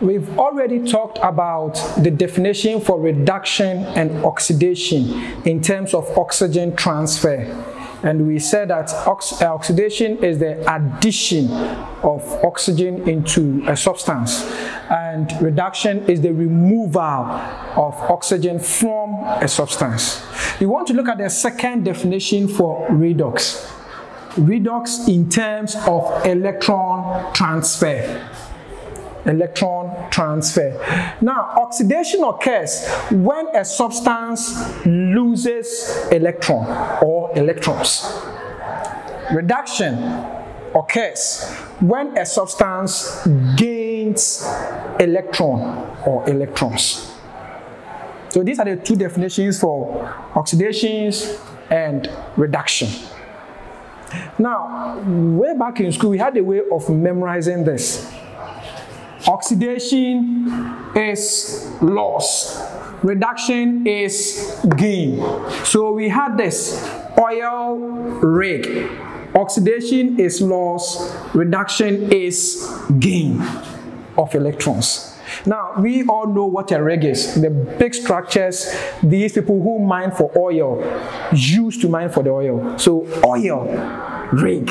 We've already talked about the definition for reduction and oxidation in terms of oxygen transfer. And we said that ox uh, oxidation is the addition of oxygen into a substance, and reduction is the removal of oxygen from a substance. We want to look at the second definition for redox. Redox in terms of electron transfer electron transfer. Now, oxidation occurs when a substance loses electron or electrons. Reduction occurs when a substance gains electron or electrons. So these are the two definitions for oxidations and reduction. Now, way back in school, we had a way of memorizing this. Oxidation is loss. Reduction is gain. So we had this oil rig. Oxidation is loss. Reduction is gain of electrons. Now, we all know what a rig is. The big structures these people who mine for oil used to mine for the oil. So, oil rig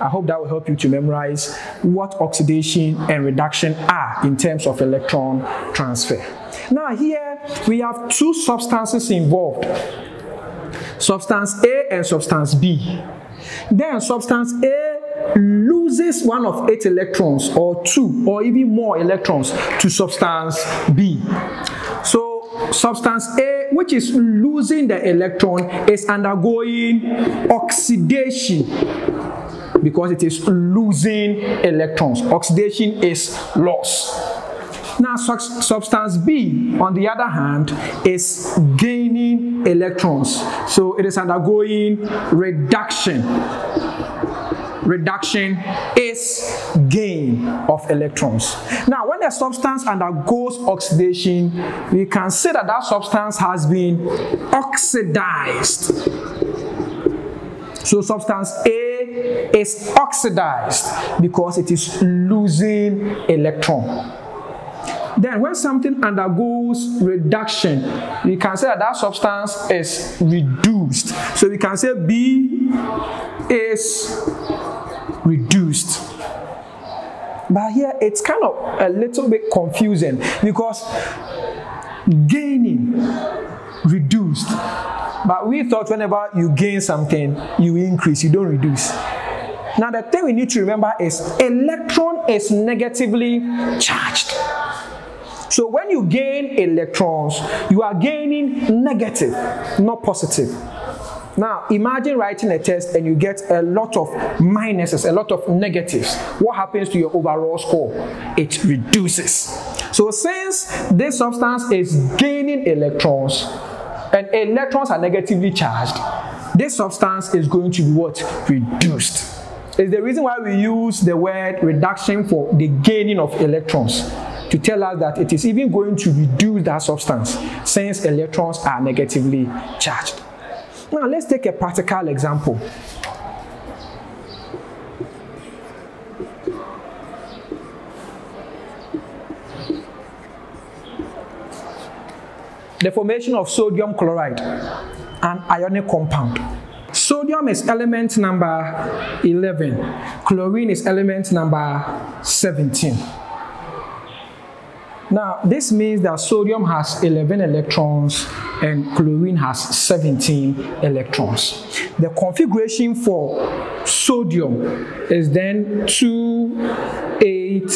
I hope that will help you to memorize what oxidation and reduction are in terms of electron transfer. Now here we have two substances involved. Substance A and substance B. Then substance A loses one of eight electrons or two or even more electrons to substance B. So substance A, which is losing the electron, is undergoing oxidation because it is losing electrons. Oxidation is loss. Now, substance B, on the other hand, is gaining electrons. So it is undergoing reduction. Reduction is gain of electrons. Now, when a substance undergoes oxidation, we can say that that substance has been oxidized. So, substance A is oxidized because it is losing electron. Then when something undergoes reduction, we can say that that substance is reduced. So we can say B is reduced. But here it's kind of a little bit confusing because gaining, reduced, but we thought whenever you gain something, you increase, you don't reduce. Now, the thing we need to remember is electron is negatively charged. So when you gain electrons, you are gaining negative, not positive. Now, imagine writing a test and you get a lot of minuses, a lot of negatives. What happens to your overall score? It reduces. So since this substance is gaining electrons, and electrons are negatively charged, this substance is going to be what? Reduced. It's the reason why we use the word reduction for the gaining of electrons to tell us that it is even going to reduce that substance since electrons are negatively charged. Now let's take a practical example. The formation of sodium chloride, an ionic compound. Sodium is element number 11, chlorine is element number 17. Now, this means that sodium has 11 electrons and chlorine has 17 electrons. The configuration for sodium is then 2, 8,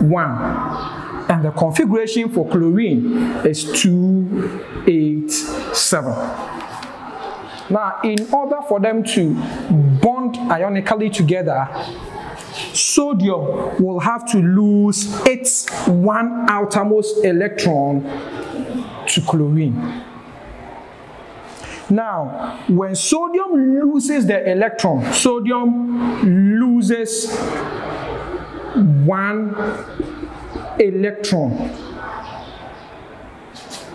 1 and the configuration for chlorine is 287. Now, in order for them to bond ionically together, sodium will have to lose its one outermost electron to chlorine. Now, when sodium loses the electron, sodium loses one electron.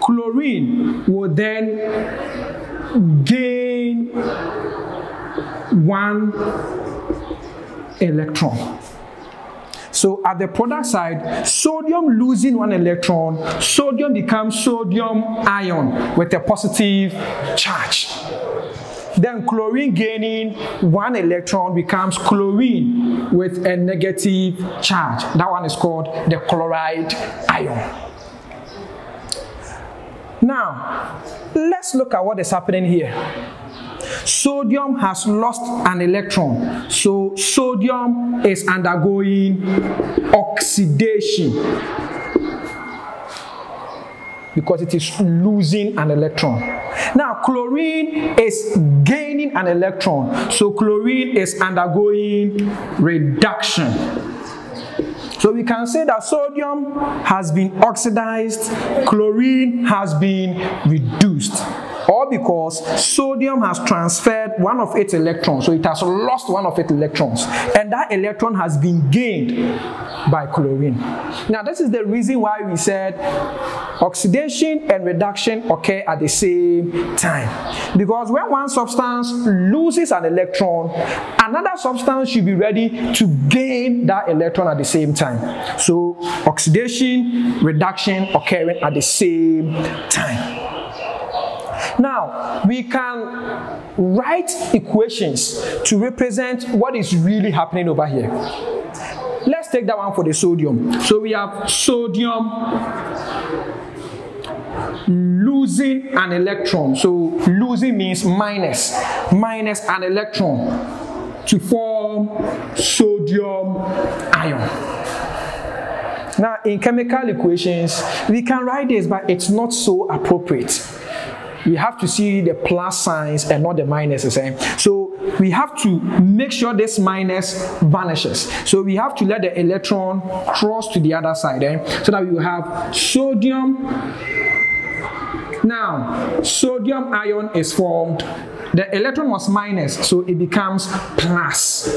Chlorine will then gain one electron. So at the product side, sodium losing one electron, sodium becomes sodium ion with a positive charge. Then chlorine gaining one electron becomes chlorine with a negative charge. That one is called the chloride ion. Now, let's look at what is happening here. Sodium has lost an electron, so sodium is undergoing oxidation. Because it is losing an electron. Now, chlorine is gaining an electron, so chlorine is undergoing reduction. So we can say that sodium has been oxidized, chlorine has been reduced or because sodium has transferred one of its electrons, so it has lost one of its electrons, and that electron has been gained by chlorine. Now, this is the reason why we said oxidation and reduction occur at the same time. Because when one substance loses an electron, another substance should be ready to gain that electron at the same time. So, oxidation, reduction occurring at the same time. Now, we can write equations to represent what is really happening over here. Let's take that one for the sodium. So we have sodium losing an electron. So losing means minus, minus an electron to form sodium ion. Now, in chemical equations, we can write this, but it's not so appropriate we have to see the plus signs and not the minuses. Eh? So we have to make sure this minus vanishes. So we have to let the electron cross to the other side eh? so that we have sodium. Now, sodium ion is formed. The electron was minus, so it becomes plus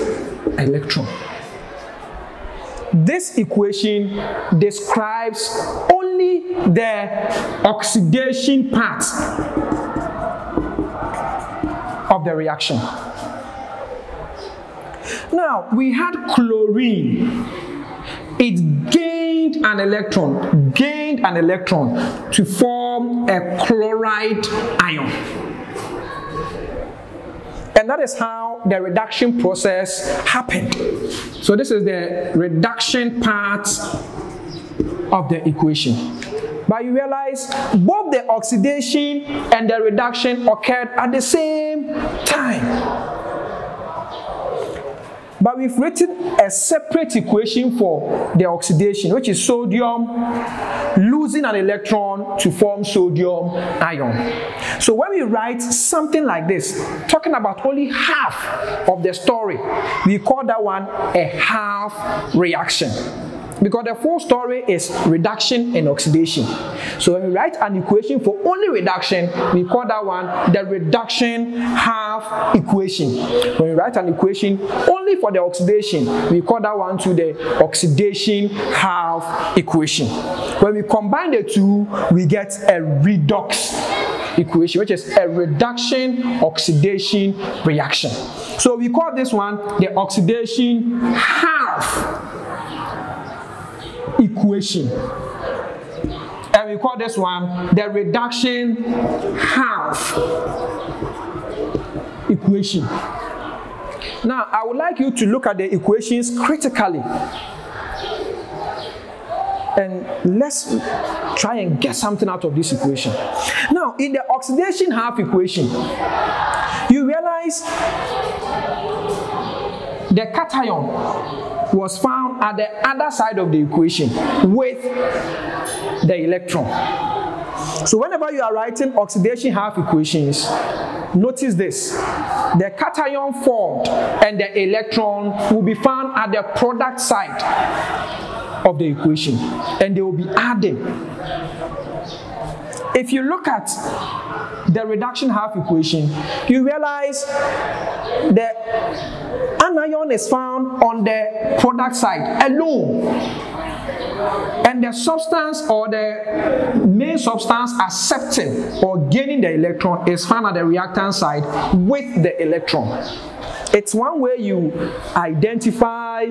electron. This equation describes only the oxidation part of the reaction. Now, we had chlorine. It gained an electron, gained an electron to form a chloride ion. And that is how the reduction process happened. So this is the reduction part of the equation. But you realize both the oxidation and the reduction occurred at the same time. But we've written a separate equation for the oxidation, which is sodium losing an electron to form sodium ion. So when we write something like this, talking about only half of the story, we call that one a half reaction. Because the full story is reduction and oxidation. So when we write an equation for only reduction, we call that one the reduction half equation. When we write an equation only for the oxidation, we call that one to the oxidation half equation. When we combine the two, we get a redox equation, which is a reduction oxidation reaction. So we call this one the oxidation half equation. And we call this one the reduction half equation. Now, I would like you to look at the equations critically. And let's try and get something out of this equation. Now, in the oxidation half equation, you realize the cation was found at the other side of the equation with the electron. So whenever you are writing oxidation half equations, notice this. The cation formed and the electron will be found at the product side of the equation and they will be adding. If you look at the reduction half equation, you realize the anion is found on the product side alone. And the substance or the main substance accepting or gaining the electron is found at the reactant side with the electron. It's one way you identify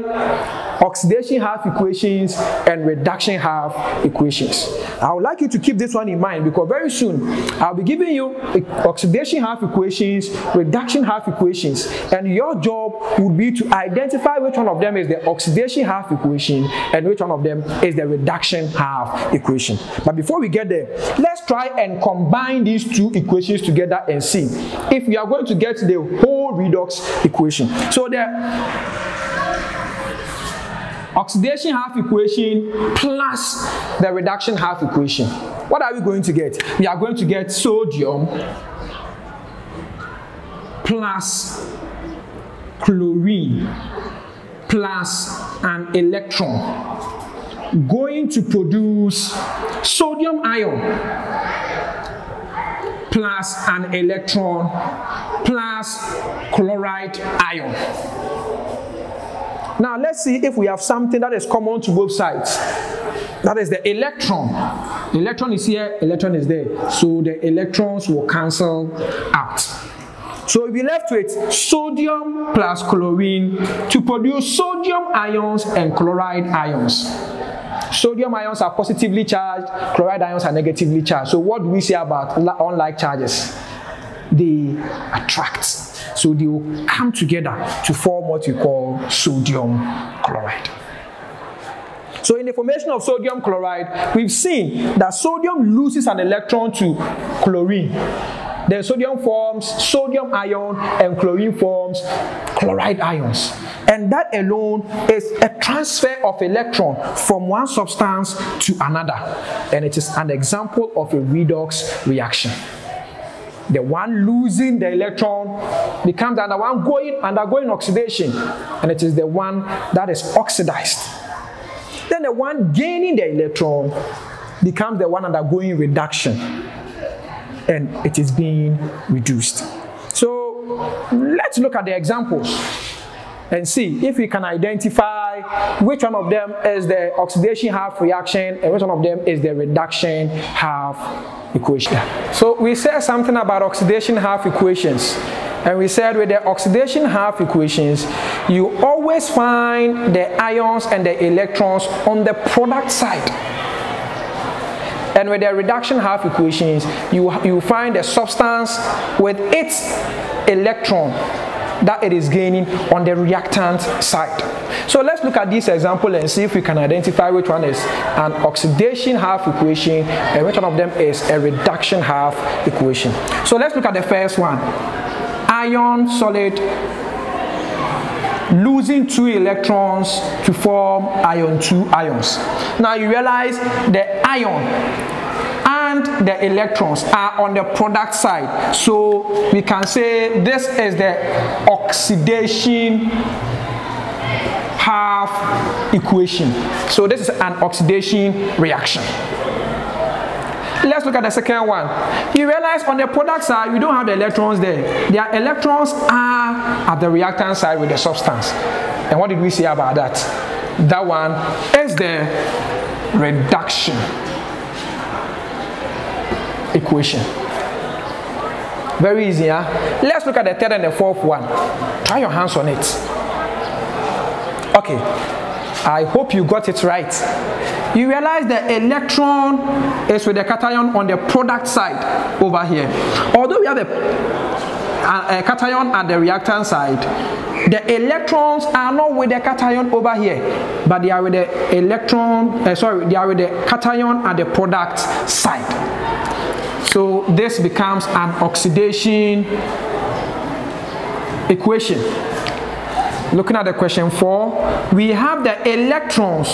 oxidation half equations and reduction half equations. I would like you to keep this one in mind because very soon I'll be giving you oxidation half equations, reduction half equations, and your job would be to identify which one of them is the oxidation half equation and which one of them is the reduction half equation. But before we get there, let's try and combine these two equations together and see if we are going to get the whole redox equation. So the oxidation half equation plus the reduction half equation. What are we going to get? We are going to get sodium plus chlorine plus an electron going to produce sodium ion plus an electron plus chloride ion. Now let's see if we have something that is common to both sides. That is the electron. Electron is here, electron is there. So the electrons will cancel out. So we'll be left with sodium plus chlorine to produce sodium ions and chloride ions. Sodium ions are positively charged, chloride ions are negatively charged. So what do we say about unlike charges? They attract. So they will come together to form what we call sodium chloride. So in the formation of sodium chloride, we've seen that sodium loses an electron to chlorine. Then sodium forms sodium ion and chlorine forms chloride ions. And that alone is a transfer of electron from one substance to another. And it is an example of a redox reaction. The one losing the electron becomes the one going undergoing oxidation, and it is the one that is oxidized. Then the one gaining the electron becomes the one undergoing reduction, and it is being reduced. So let's look at the examples and see if we can identify which one of them is the oxidation half reaction and which one of them is the reduction half equation. So we said something about oxidation half equations. And we said with the oxidation half equations, you always find the ions and the electrons on the product side. And with the reduction half equations, you, you find the substance with its electron that it is gaining on the reactant side. So let's look at this example and see if we can identify which one is an oxidation half equation and which one of them is a reduction half equation. So let's look at the first one. Iron solid losing two electrons to form iron 2 ions. Now you realize the ion and the electrons are on the product side. So we can say this is the oxidation half equation. So this is an oxidation reaction. Let's look at the second one. You realize on the product side, we don't have the electrons there. Their electrons are at the reactant side with the substance. And what did we say about that? That one is the reduction equation. Very easy, huh? Let's look at the third and the fourth one. Try your hands on it. Okay. I hope you got it right. You realize the electron is with the cation on the product side over here. Although we have a, a cation at the reactant side, the electrons are not with the cation over here, but they are with the electron, uh, sorry, they are with the cation at the product side. So this becomes an oxidation equation. Looking at the question 4, we have the electrons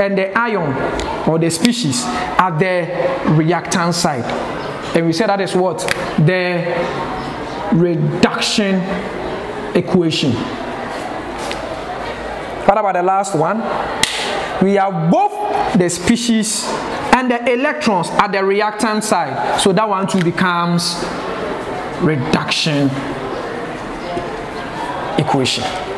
and the ion or the species at the reactant side. And we say that is what? The reduction equation. What about the last one? We have both the species and the electrons at the reactant side. So that one too becomes reduction equation.